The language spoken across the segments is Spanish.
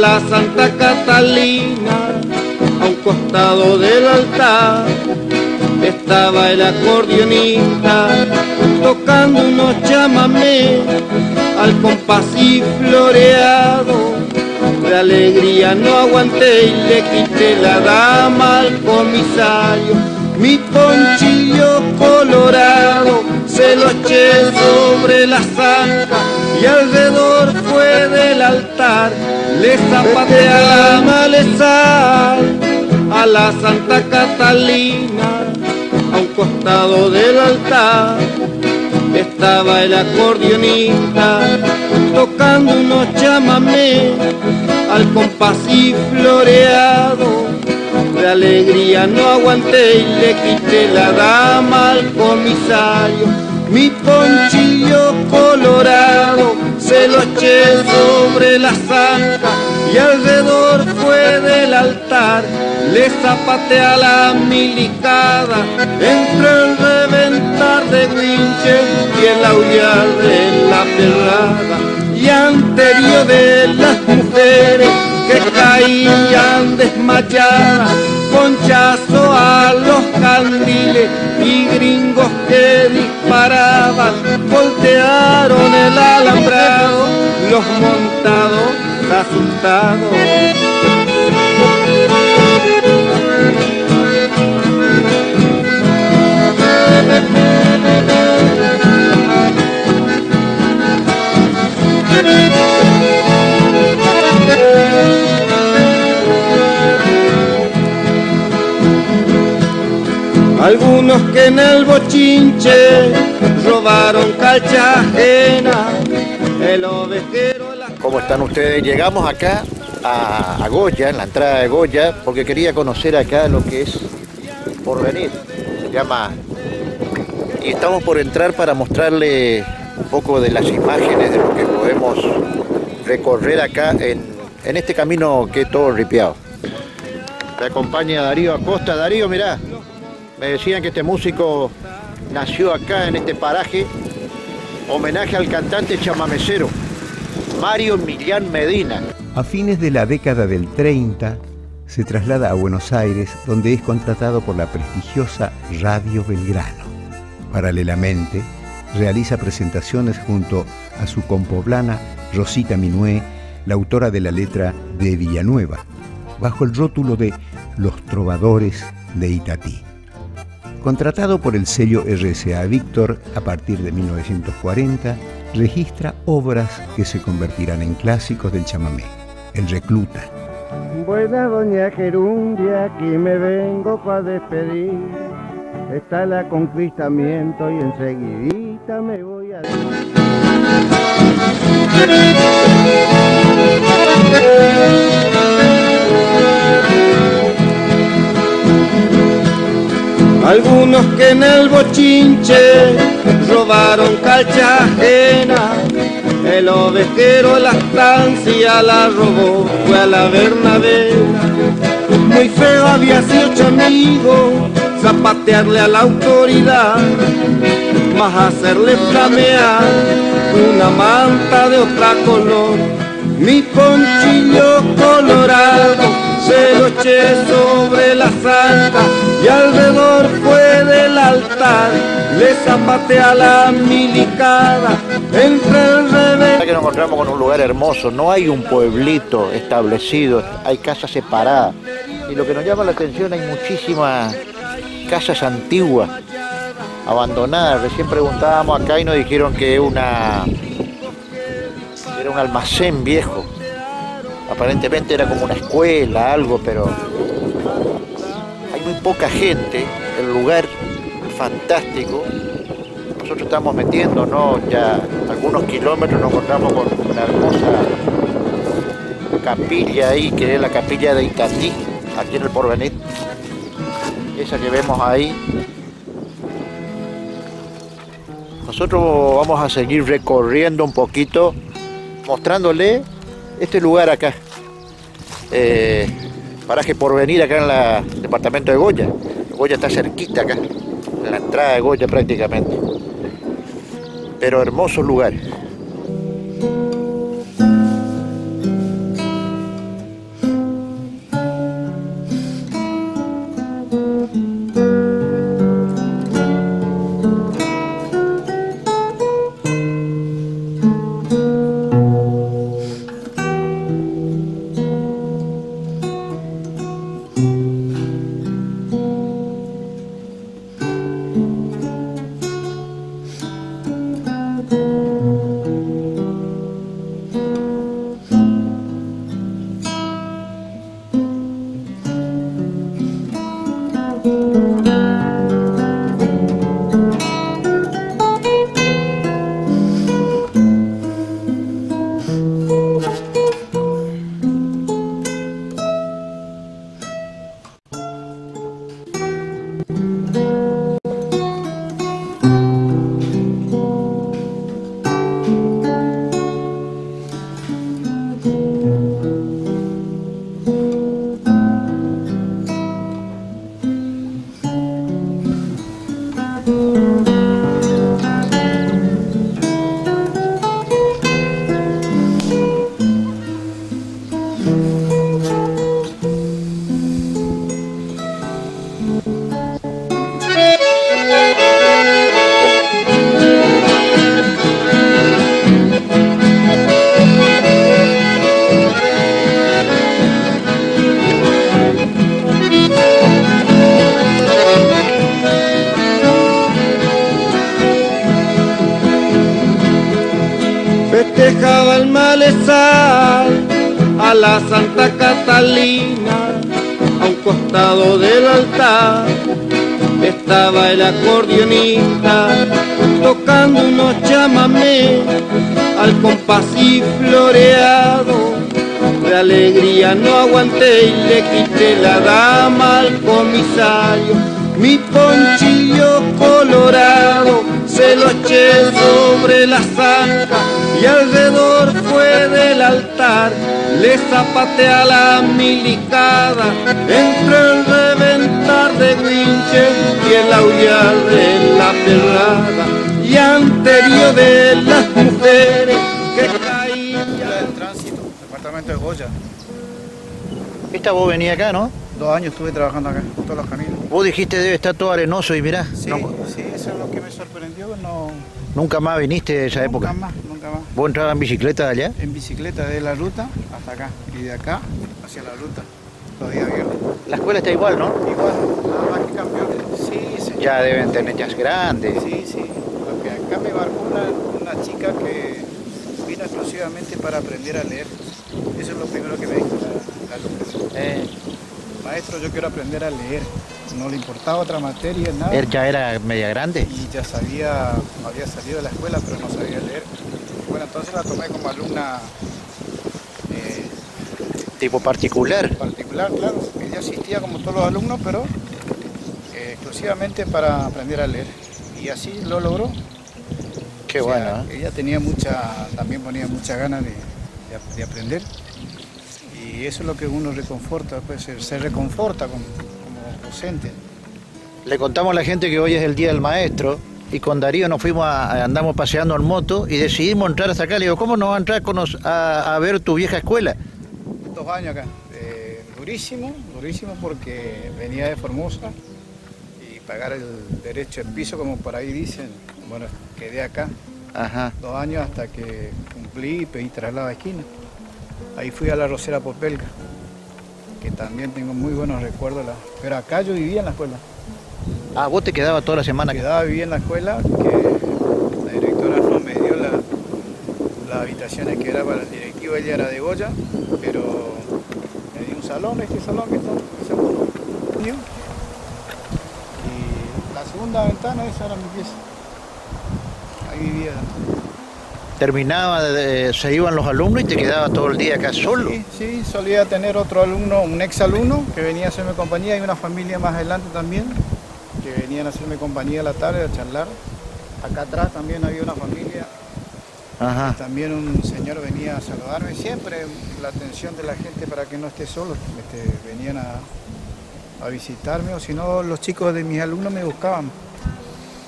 la Santa Catalina a un costado del altar estaba el acordeonista tocando unos chamamé al compás y floreado. De alegría no aguanté y le quité la dama al comisario mi ponchillo colorado se lo eché sobre la zanja y alrededor fue del altar. Le zapateé a la malezal a la Santa Catalina a un costado del altar. Estaba el acordeonista tocando unos chamamé al compás y floreado. De alegría no aguanté y le quité la dama al comisario mi ponchillo colorado se lo eché sobre la zanja y alrededor fue del altar. Le zapateé a la milicada entre el reventar de guinches y el aullar de la perrada. Y anterior de las mujeres que caían desmayadas conchazo a los candiles y gringos que disparaban voltearon el alambrado los montados asustados Algunos que en el bochinche robaron calcha el ovejero... La... ¿Cómo están ustedes? Llegamos acá a, Goya, en la entrada de Goya, porque quería conocer acá lo que es Porvenir. Se llama... Y estamos por entrar para mostrarle un poco de las imágenes de lo que podemos recorrer acá en, en este camino que es todo ripiado. Me acompaña Darío Acosta. Darío, mirá, me decían que este músico nació acá en este paraje, homenaje al cantante chamamecero, Mario Millán Medina. A fines de la década del 30, se traslada a Buenos Aires, donde es contratado por la prestigiosa Radio Belgrano. Paralelamente, realiza presentaciones junto a su compoblana Rosita Minué, la autora de la letra de Villanueva, bajo el rótulo de Los Trovadores de Itatí. Contratado por el sello RCA Víctor a partir de 1940, registra obras que se convertirán en clásicos del chamamé. El Recluta. Buena doña Gerundia, aquí me vengo para despedir. Está el conquistamiento y enseguidita me voy a... Algunos que en el bochinche robaron calcha ajena, el ovejero la estancia la robó, fue a la Bernabéu. Muy feo había sido amigo, zapatearle a la autoridad, más hacerle flamear una manta de otra color. Mi ponchillo colorado se lo eché sobre la santa y alrededor fue del altar, le zapateé a la milicada entre el revés. que nos encontramos con un lugar hermoso, no hay un pueblito establecido, hay casas separadas. Y lo que nos llama la atención hay muchísimas casas antiguas, abandonadas. Recién preguntábamos acá y nos dijeron que una era un almacén viejo aparentemente era como una escuela, algo, pero poca gente, el lugar fantástico. Nosotros estamos metiendo, ¿no? Ya algunos kilómetros nos encontramos con una hermosa capilla ahí, que es la capilla de Itatí, aquí en el Porvenir. Esa que vemos ahí. Nosotros vamos a seguir recorriendo un poquito, mostrándole este lugar acá eh, paraje por venir acá en el departamento de Goya. Goya está cerquita acá, en la entrada de Goya prácticamente. Pero hermoso lugar. Festejaba el malezal a la Santa Catalina, a un costado del altar estaba el acordeonista tocando unos chamamé al compás y floreado. De alegría no aguanté y le quité la dama al comisario. Mi ponchillo y alrededor fue del altar. Le zapaté a la milicada entre el reventar de winches y el aullar de la perrada y anterior de las mujeres que caían. del tránsito, departamento de Goya. Esta vos venía acá, ¿no? Dos años estuve trabajando acá, con todos los caminos. Vos dijiste debe estar todo arenoso y mirá, Sí, no- sí, eso es lo que me sorprendió. No, nunca más viniste de esa nunca época. más, nunca más. ¿Vos entrabas en bicicleta de allá? En bicicleta de la ruta hasta acá y de acá hacia la ruta, los días viernes. La escuela está igual, ¿no? Igual, nada más que cambió. Sí, señor. Ya deben tener ya grandes. Sí, sí. Lo que acá me marcó una, una chica que vino exclusivamente para aprender a leer. Eso es lo primero que me dijo la, la. Eh, Maestro, yo quiero aprender a leer. No le importaba otra materia, nada. él ya era media grande. y ya sabía, había salido de la escuela, pero no sabía leer. Bueno, entonces la tomé como alumna eh, Tipo particular. particular, claro. Ella asistía como todos los alumnos, pero eh, exclusivamente para aprender a leer. Y así lo logró. Qué O sea, bueno, ¿eh? Ella tenía mucha, también ponía muchas ganas de, de ap- de aprender. Y eso es lo que uno reconforta, pues, se, se reconforta como, como docente. Le contamos a la gente que hoy es el Día del Maestro y con Darío nos fuimos a, andamos paseando en moto y decidimos entrar hasta acá. Le digo, ¿cómo no vas a entrar con nos- a, a ver tu vieja escuela? Dos años acá. Eh, durísimo, durísimo porque venía de Formosa y pagar el derecho en piso, como por ahí dicen. Bueno, quedé acá Ajá. dos años hasta que cumplí y pedí traslado a esquina. Ahí fui a la Rosera Popelga, que también tengo muy buenos recuerdos. la- Pero acá yo vivía en la escuela. Ah, vos te quedabas toda la semana. Quedaba vivía en la escuela, que la directora no me dio la- las habitaciones que era para el directivo, ella era de Goya, pero me dio un salón, este salón que está, segundo, mío. Y la segunda ventana, esa era mi pieza. Ahí vivía. Terminaba, de- se iban los alumnos y te quedabas todo el día acá solo. Sí, sí, solía tener otro alumno, un ex alumno que venía a hacerme compañía y una familia más adelante también, que venían a hacerme compañía a la tarde a charlar. Acá atrás también había una familia Ajá. También un señor venía a saludarme, siempre la atención de la gente para que no esté solo, este, venían a, a visitarme o si no los chicos de mis alumnos me buscaban.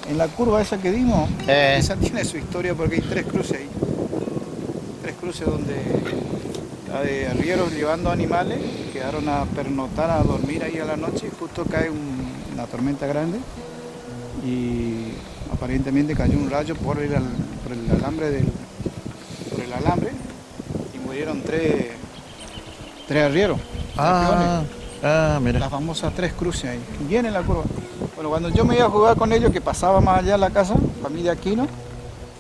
En la curva esa que dimos, Eh. esa tiene su historia porque hay tres cruces ahí. Tres cruces donde la de arrieros llevando animales quedaron a pernotar, a dormir ahí a la noche, justo cae un- una tormenta grande y aparentemente cayó un rayo por el, por el alambre del por el alambre y murieron tres tres arrieros Ah, ah, mira. las famosas tres cruces ahí bien en la curva bueno cuando yo me iba a jugar con ellos que pasaba más allá de la casa familia Aquino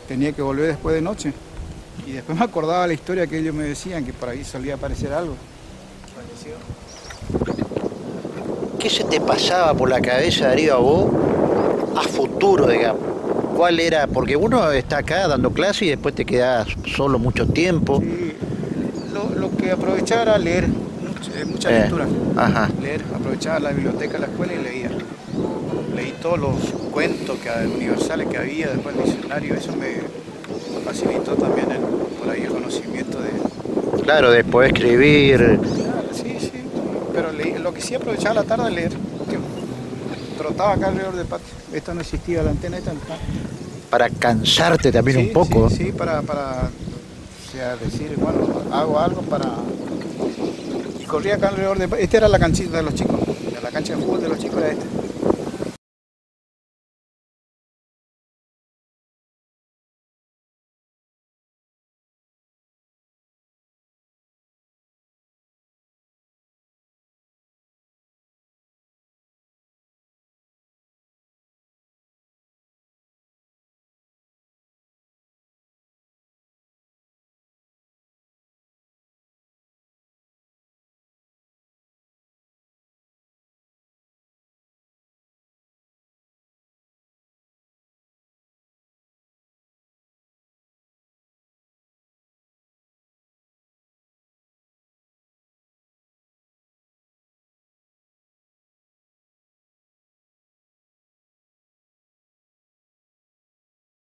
tenía que volver después de noche y después me acordaba la historia que ellos me decían que por ahí solía aparecer algo. ¿Qué se te pasaba por la cabeza, Darío, a vos a futuro, digamos? ¿Cuál era? Porque uno está acá dando clase y después te quedas solo mucho tiempo. Sí, lo, lo que aprovechaba era leer eh, mucha Eh, lectura Ajá. leer, aprovechaba la biblioteca de la escuela y leía. Leí todos los cuentos que, universales que había, después el diccionario, eso me facilitó también el, por ahí el conocimiento de... Claro, después escribir. Claro, sí, sí, pero leí- lo que sí aprovechaba la tarde leer. Trotaba acá alrededor del patio. Esta no existía, la antena esta no para cansarte también Sí, un poco. Sí, sí, para, para o sea, decir, bueno, hago algo para... Y corría acá alrededor de... Esta era la canchita de los chicos, la cancha de fútbol de los chicos era esta.